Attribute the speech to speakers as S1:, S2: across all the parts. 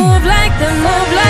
S1: move like the move like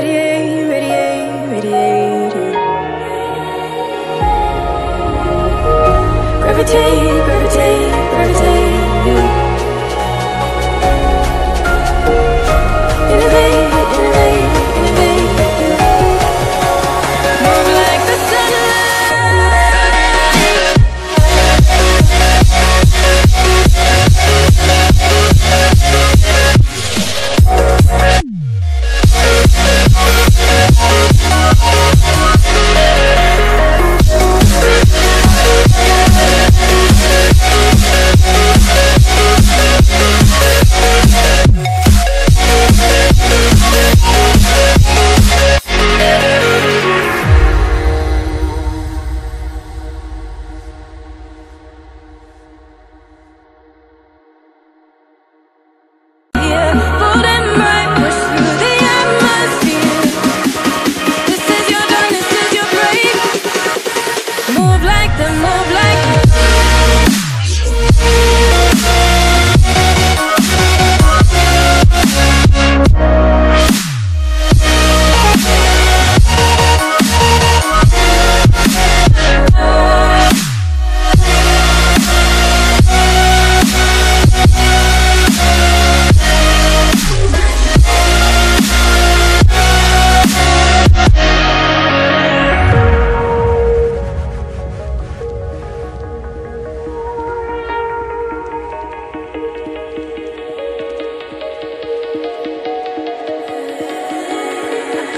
S1: too gravitate, gravitate, gravitate.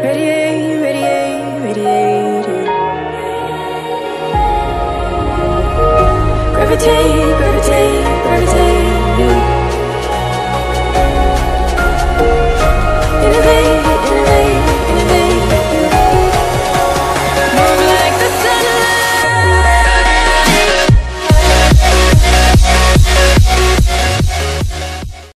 S1: gravitate, gravitate, gravitate